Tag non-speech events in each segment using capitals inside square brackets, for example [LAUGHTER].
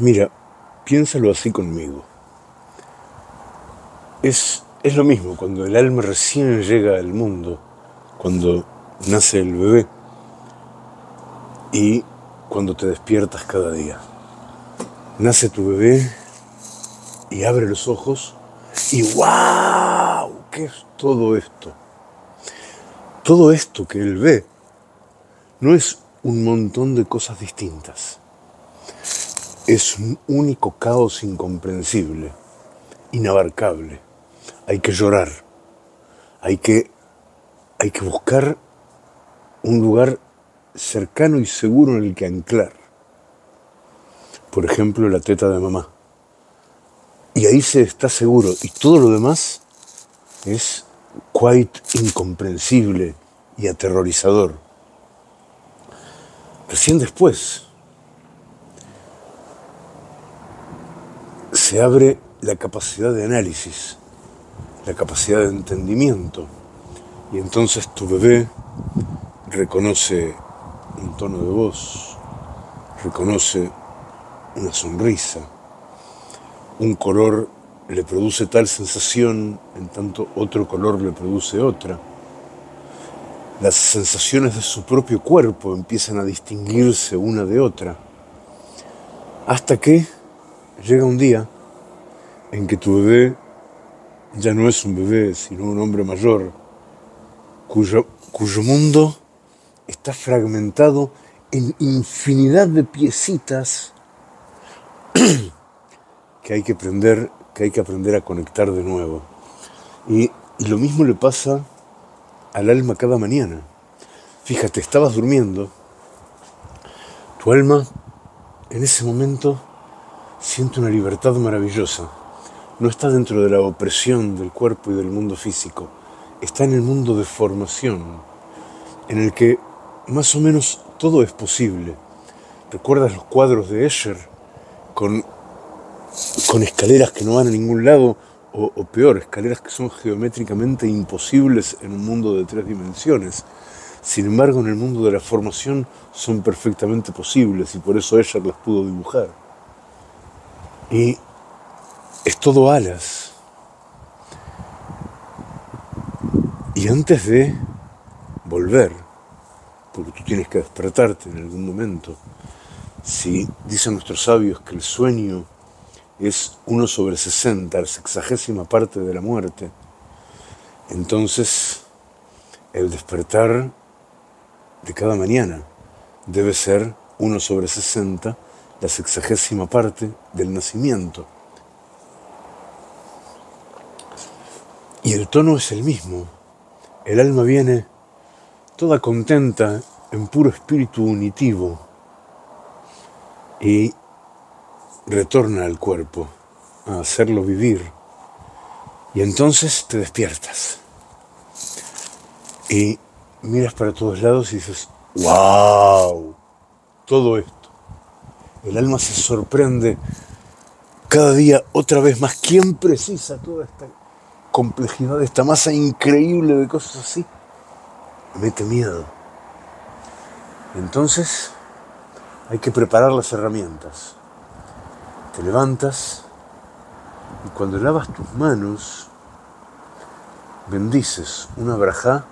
Mira, piénsalo así conmigo. Es, es lo mismo cuando el alma recién llega al mundo, cuando nace el bebé y cuando te despiertas cada día. Nace tu bebé y abre los ojos y ¡wow! ¿Qué es todo esto? Todo esto que él ve no es un montón de cosas distintas. Es un único caos incomprensible, inabarcable. Hay que llorar. Hay que, hay que buscar un lugar cercano y seguro en el que anclar. Por ejemplo, la teta de mamá. Y ahí se está seguro. Y todo lo demás es quite incomprensible y aterrorizador. Recién después se abre la capacidad de análisis, la capacidad de entendimiento. Y entonces tu bebé reconoce un tono de voz, reconoce una sonrisa, un color le produce tal sensación, en tanto otro color le produce otra. Las sensaciones de su propio cuerpo empiezan a distinguirse una de otra, hasta que llega un día en que tu bebé ya no es un bebé, sino un hombre mayor, cuyo, mundo está fragmentado en infinidad de piecitas [CLEARS THROAT] que hay que aprender, que hay que aprender a conectar de nuevo. Y, y lo mismo le pasa al alma cada mañana. Fíjate, estabas durmiendo, tu alma en ese momento siente una libertad maravillosa. No está dentro de la opresión del cuerpo y del mundo físico, está en el mundo de formación, en el que más o menos todo es posible. ¿Recuerdas los cuadros de Escher con, con escaleras que no van a ningún lado? O, o, peor, escaleras que son geométricamente imposibles en un mundo de tres dimensiones. Sin embargo, en el mundo de la formación son perfectamente posibles y por eso Escher las pudo dibujar. Y es todo alas. Y antes de volver, porque tú tienes que despertarte en algún momento. Si dicen nuestros sabios que el sueño es uno sobre 60, la sexagésima parte de la muerte, entonces el despertar de cada mañana debe ser uno sobre 60, la sexagésima parte del nacimiento. Y el tono es el mismo. El alma viene toda contenta en puro espíritu unitivo y retorna al cuerpo a hacerlo vivir y entonces te despiertas y miras para todos lados y dices, wow, todo esto. El alma se sorprende cada día otra vez más. ¿Quién precisa toda esta complejidad, esta masa increíble de cosas así? mete miedo. Entonces hay que preparar las herramientas. Te levantas y cuando lavas tus manos bendices una brajá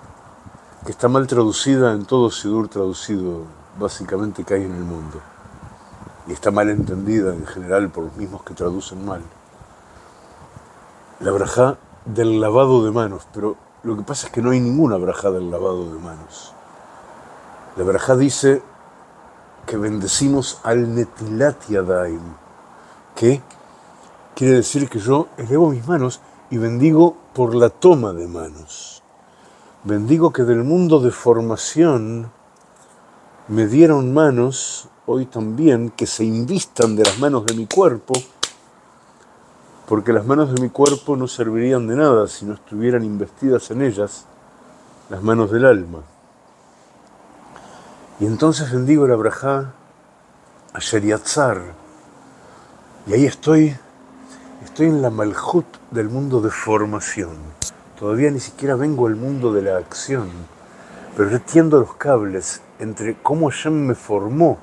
que está mal traducida en todo Sidur traducido básicamente que hay en el mundo. Y está mal entendida en general por los mismos que traducen mal. La brajá del lavado de manos, pero lo que pasa es que no hay ninguna brajá del lavado de manos. La brajá dice que bendecimos al Netilat Yadayim, que quiere decir que yo elevo mis manos y bendigo por la toma de manos. Bendigo que del mundo de formación me dieron manos hoy también que se invistan de las manos de mi cuerpo porque las manos de mi cuerpo no servirían de nada si no estuvieran investidas en ellas las manos del alma. Y entonces bendigo la brajá a Sheriatzar, y ahí estoy, estoy en la malhut del mundo de formación. Todavía ni siquiera vengo al mundo de la acción, pero entiendo los cables entre cómo Hashem me formó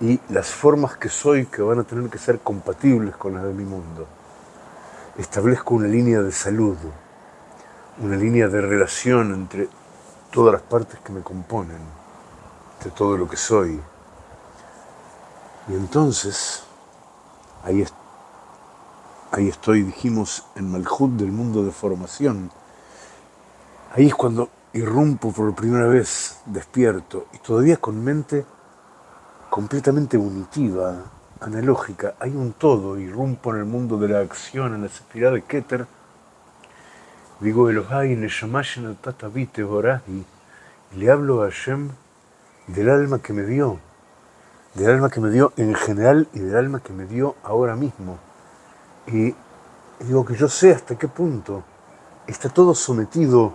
y las formas que soy que van a tener que ser compatibles con las de mi mundo. Establezco una línea de salud, una línea de relación entre todas las partes que me componen, entre todo lo que soy. Y entonces, ahí, ahí estoy, dijimos, en Malhut del mundo de formación. Ahí es cuando irrumpo por primera vez, despierto, y todavía con mente completamente unitiva, analógica. Hay un todo, irrumpo en el mundo de la acción, en la sefirá de Keter. Digo, Elohai, y le hablo a Hashem del alma que me dio, del alma que me dio en general y del alma que me dio ahora mismo. Y digo que yo sé hasta qué punto está todo sometido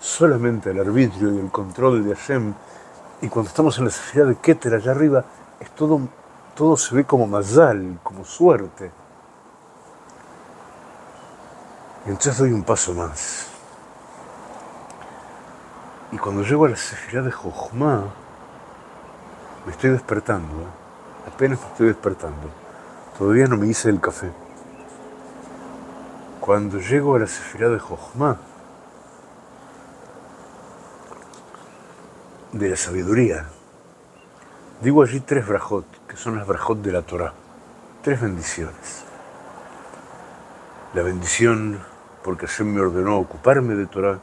solamente al arbitrio y el control de Hashem. Y cuando estamos en la esfera de Keter allá arriba, es todo, todo se ve como mazal, como suerte. Y entonces doy un paso más. Y cuando llego a la sefirá de Jochma, me estoy despertando, ¿eh? apenas me estoy despertando. Todavía no me hice el café. Cuando llego a la sefirá de Jochma, de la sabiduría, digo allí tres brajot, que son las brajot de la Torah, tres bendiciones. La bendición porque Hashem me ordenó ocuparme de Torah,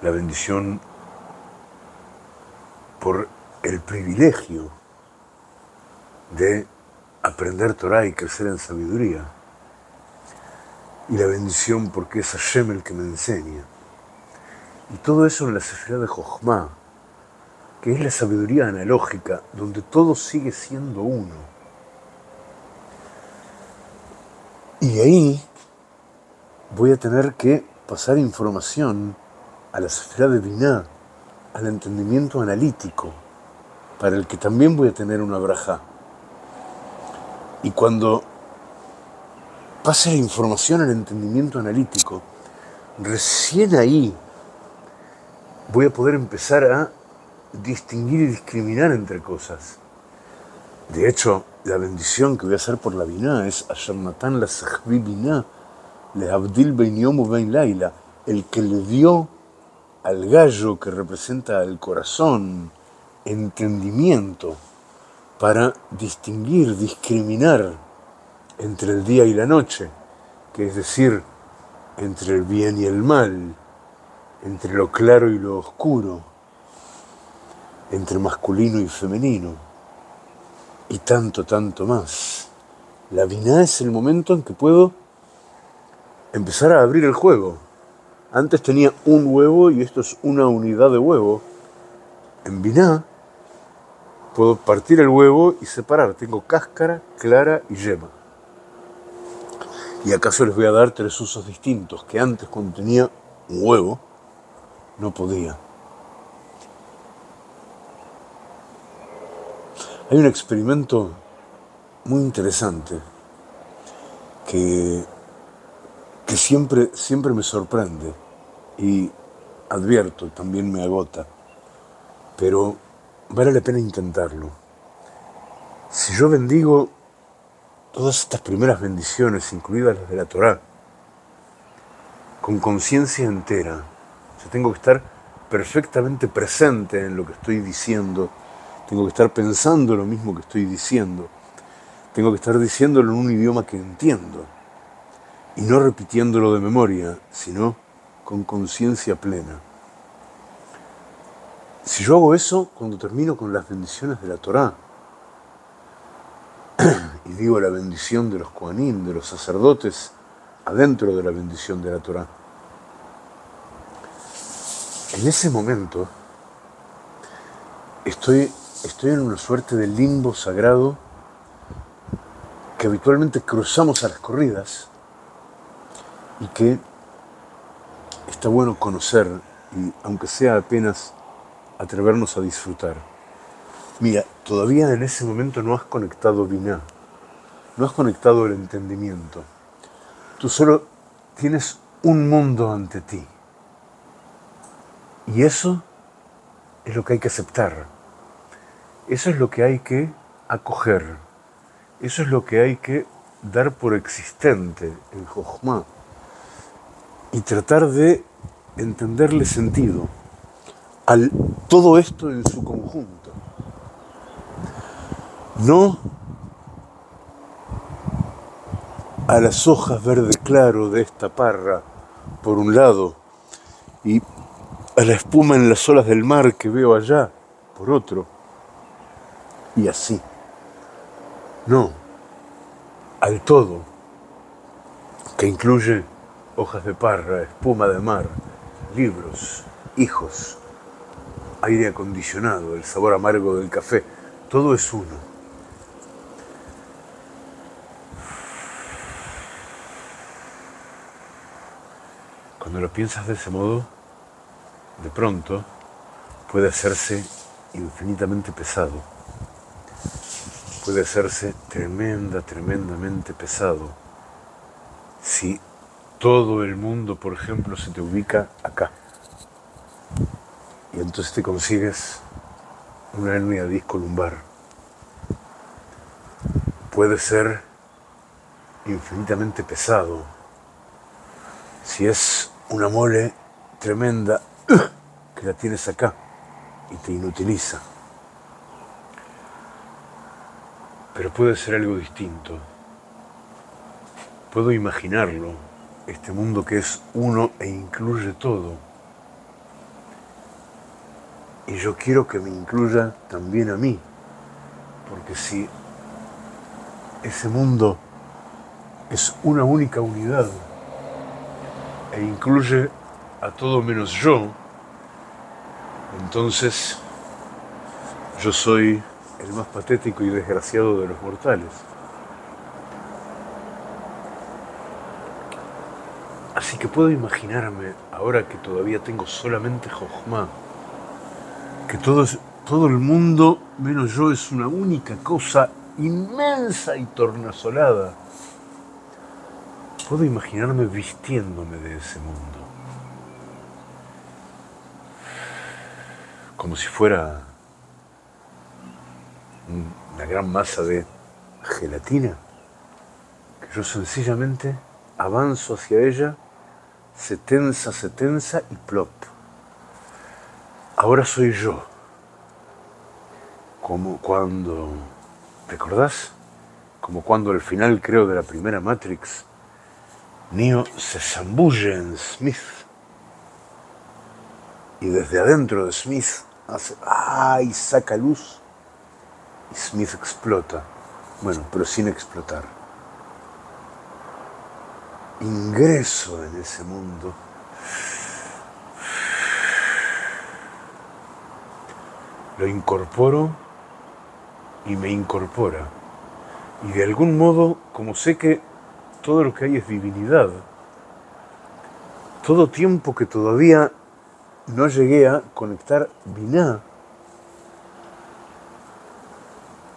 la bendición por el privilegio de aprender Torah y crecer en sabiduría, y la bendición porque es Hashem el que me enseña. Y todo eso en la esfera de Jochma, que es la sabiduría analógica, donde todo sigue siendo uno. Y ahí voy a tener que pasar información a la esfera de Binah, al entendimiento analítico, para el que también voy a tener una braja. Y cuando pase la información al entendimiento analítico, recién ahí voy a poder empezar a distinguir y discriminar entre cosas. De hecho, la bendición que voy a hacer por la Binah es Natan la Binah, le Abdil Ben Ben Laila, el que le dio al gallo que representa el corazón, entendimiento, para distinguir, discriminar entre el día y la noche, que es decir, entre el bien y el mal, entre lo claro y lo oscuro, entre masculino y femenino, y tanto, tanto más. La vina es el momento en que puedo empezar a abrir el juego. Antes tenía un huevo y esto es una unidad de huevo. En Biná puedo partir el huevo y separar. Tengo cáscara, clara y yema. Y acaso les voy a dar tres usos distintos que antes cuando tenía un huevo no podía. Hay un experimento muy interesante que, que siempre, siempre me sorprende y advierto, también me agota, pero vale la pena intentarlo. Si yo bendigo todas estas primeras bendiciones, incluidas las de la Torá, con conciencia entera, tengo que estar perfectamente presente en lo que estoy diciendo, tengo que estar pensando lo mismo que estoy diciendo, tengo que estar diciéndolo en un idioma que entiendo, y no repitiéndolo de memoria, sino con conciencia plena. Si yo hago eso, cuando termino con las bendiciones de la Torá, [CLEARS THROAT] y digo la bendición de los Koanim, de los sacerdotes, adentro de la bendición de la Torá, en ese momento estoy, estoy en una suerte de limbo sagrado que habitualmente cruzamos a las corridas y que está bueno conocer y aunque sea apenas atrevernos a disfrutar. Mira, todavía en ese momento no has conectado Binah, no has conectado el entendimiento. Tú solo tienes un mundo ante ti. Y eso es lo que hay que aceptar. Eso es lo que hay que acoger. Eso es lo que hay que dar por existente en Jochma y tratar de entenderle sentido al todo esto en su conjunto. No a las hojas verde claro de esta parra, por un lado, y a la espuma en las olas del mar que veo allá, por otro, y así. No, al todo, que incluye hojas de parra, espuma de mar, libros, hijos, aire acondicionado, el sabor amargo del café, todo es uno. Cuando lo piensas de ese modo, de pronto puede hacerse infinitamente pesado. Puede hacerse tremenda, tremendamente pesado si todo el mundo, por ejemplo, se te ubica acá. Y entonces te consigues una hernia disco lumbar. Puede ser infinitamente pesado si es una mole tremenda la tienes acá y te inutiliza. Pero puede ser algo distinto. Puedo imaginarlo, este mundo que es uno e incluye todo. Y yo quiero que me incluya también a mí, porque si ese mundo es una única unidad, e incluye a todo menos yo, entonces yo soy el más patético y desgraciado de los mortales. Así que puedo imaginarme, ahora que todavía tengo solamente Jochma, que todo, todo el mundo, menos yo, es una única cosa inmensa y tornasolada Puedo imaginarme vistiéndome de ese mundo. Como si fuera una gran masa de gelatina, que yo sencillamente avanzo hacia ella, se tensa, se tensa y plop. Ahora soy yo. Como cuando, ¿recordás? Como cuando al final creo de la primera Matrix, Neo se zambulle en Smith y desde adentro de Smith hace ¡ay! saca luz y Smith explota. Bueno, pero sin explotar. Ingreso en ese mundo. Lo incorporo y me incorpora. Y de algún modo, como sé que todo lo que hay es divinidad. Todo tiempo que todavía no llegué a conectar Binah,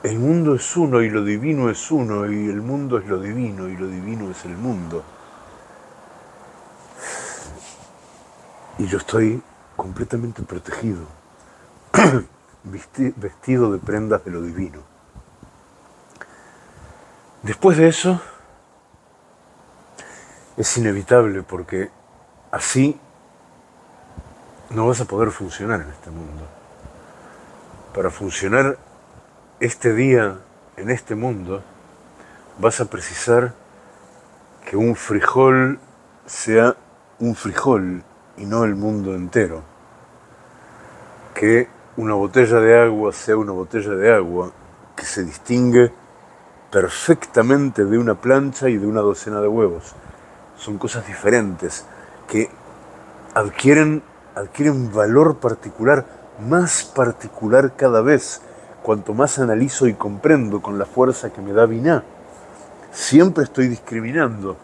el mundo es uno y lo divino es uno y el mundo es lo divino y lo divino es el mundo. Y yo estoy completamente protegido, [CLEARS THROAT] vestido de prendas de lo divino. Después de eso, es inevitable porque así no vas a poder funcionar en este mundo. Para funcionar este día en este mundo, vas a precisar que un frijol sea un frijol y no el mundo entero. Que una botella de agua sea una botella de agua que se distingue perfectamente de una plancha y de una docena de huevos son cosas diferentes que adquieren, adquieren valor particular, más particular cada vez, cuanto más analizo y comprendo con la fuerza que me da Biná. Siempre estoy discriminando.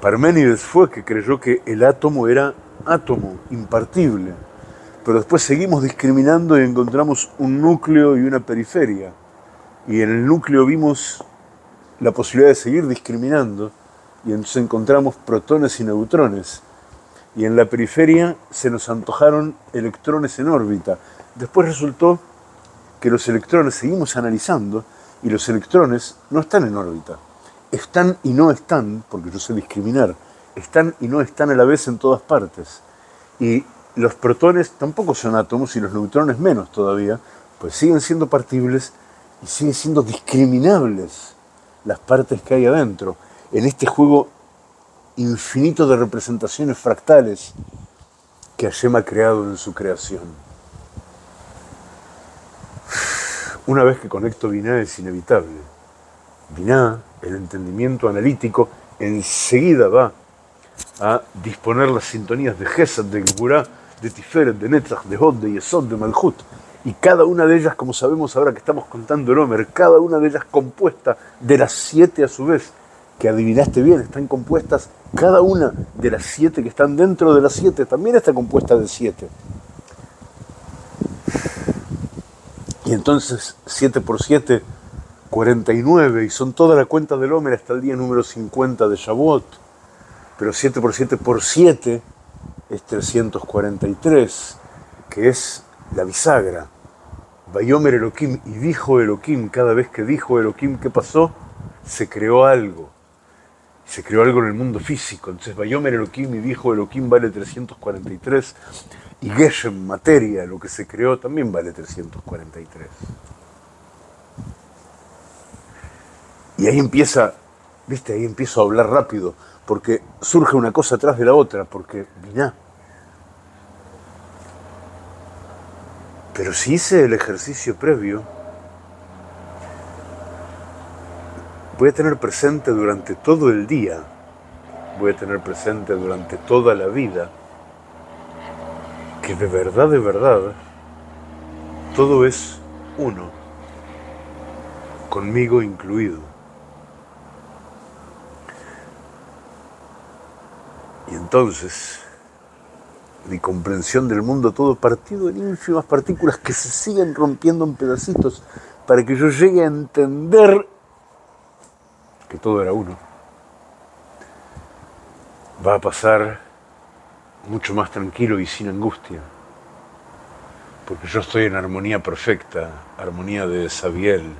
Parménides fue que creyó que el átomo era átomo, impartible. Pero después seguimos discriminando y encontramos un núcleo y una periferia. Y en el núcleo vimos la posibilidad de seguir discriminando y entonces encontramos protones y neutrones. Y en la periferia se nos antojaron electrones en órbita. Después resultó que los electrones seguimos analizando y los electrones no están en órbita. Están y no están, porque yo sé discriminar, están y no están a la vez en todas partes. Y los protones tampoco son átomos y los neutrones menos todavía, pues siguen siendo partibles y siguen siendo discriminables las partes que hay adentro. En este juego infinito de representaciones fractales que Hashem ha creado en su creación. Una vez que conecto Binah es inevitable. Binah, el entendimiento analítico, enseguida va a disponer las sintonías de Gesed, de Geburah, de Tiferet, de Netzach, de Hod, de Yesod, de Malhut. Y cada una de ellas, como sabemos ahora que estamos contando el Homer, cada una de ellas compuesta de las siete a su vez, que adivinaste bien, están compuestas, cada una de las siete que están dentro de las siete, también está compuesta de siete. Y entonces 7 por 7, 49, y son toda la cuenta del Homer hasta el día número 50 de Shavuot. Pero 7 por 7 por 7 es 343, que es la bisagra. Bayomer Elohim, y dijo Elohim, cada vez que dijo Elohim, ¿qué pasó? Se creó algo. Se creó algo en el mundo físico. Entonces Bayomer Elohim y dijo Elohim vale 343. Y Geshem, materia, lo que se creó, también vale 343. Y ahí empieza, viste, ahí empiezo a hablar rápido, porque surge una cosa atrás de la otra, porque Biná. Pero si hice el ejercicio previo, voy a tener presente durante todo el día, voy a tener presente durante toda la vida, que de verdad, de verdad, todo es uno, conmigo incluido. Y entonces, mi comprensión del mundo todo partido en ínfimas partículas que se siguen rompiendo en pedacitos para que yo llegue a entender que todo era uno, va a pasar mucho más tranquilo y sin angustia, porque yo estoy en armonía perfecta, armonía de Sabiel,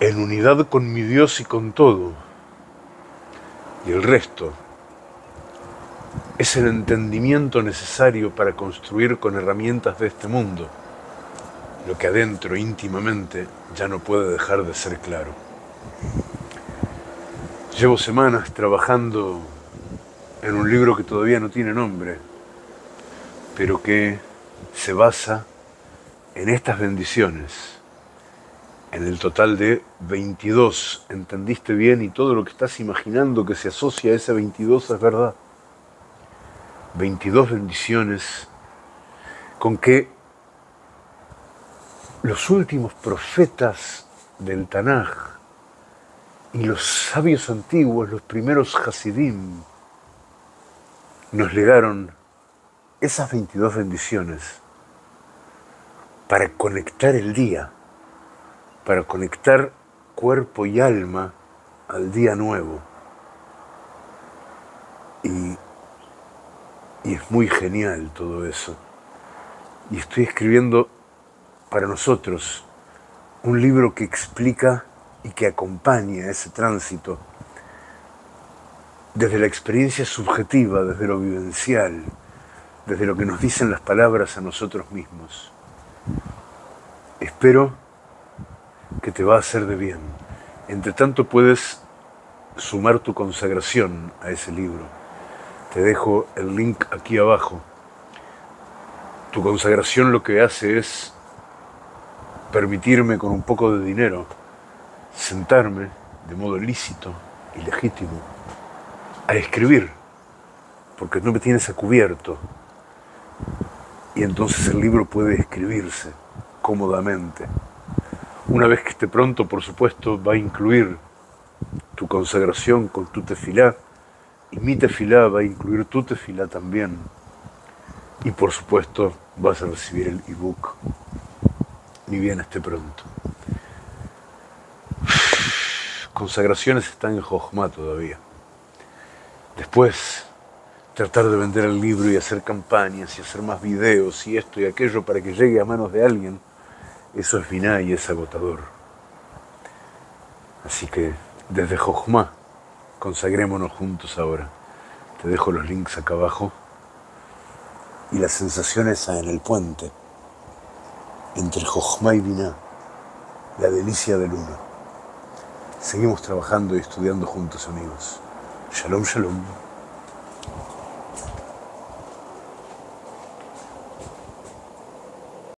en unidad con mi Dios y con todo, y el resto es el entendimiento necesario para construir con herramientas de este mundo lo que adentro íntimamente ya no puede dejar de ser claro. Llevo semanas trabajando en un libro que todavía no tiene nombre, pero que se basa en estas bendiciones, en el total de 22. ¿Entendiste bien? Y todo lo que estás imaginando que se asocia a ese 22 es verdad. 22 bendiciones con que los últimos profetas del Tanaj y los sabios antiguos, los primeros Hasidim, nos legaron esas 22 bendiciones para conectar el día, para conectar cuerpo y alma al día nuevo. Y y es muy genial todo eso. Y estoy escribiendo para nosotros un libro que explica y que acompaña ese tránsito desde la experiencia subjetiva, desde lo vivencial, desde lo que nos dicen las palabras a nosotros mismos. Espero que te va a hacer de bien. Entre tanto puedes sumar tu consagración a ese libro te dejo el link aquí abajo. Tu consagración lo que hace es permitirme con un poco de dinero sentarme de modo lícito y legítimo a escribir, porque no me tienes a cubierto. Y entonces el libro puede escribirse cómodamente. Una vez que esté pronto, por supuesto, va a incluir tu consagración con tu tefilá y mi tefilá va a incluir tu tefilá también. Y por supuesto vas a recibir el ebook, ni bien esté pronto. Consagraciones están en Jojma todavía. Después, tratar de vender el libro y hacer campañas y hacer más videos y esto y aquello para que llegue a manos de alguien Eso es Biná y es agotador. Así que desde Jojma, consagrémonos juntos ahora. Te dejo los links acá abajo y la sensación esa en el puente entre Jojma y Biná, la delicia del uno. Seguimos trabajando y estudiando juntos, amigos. Shalom, shalom.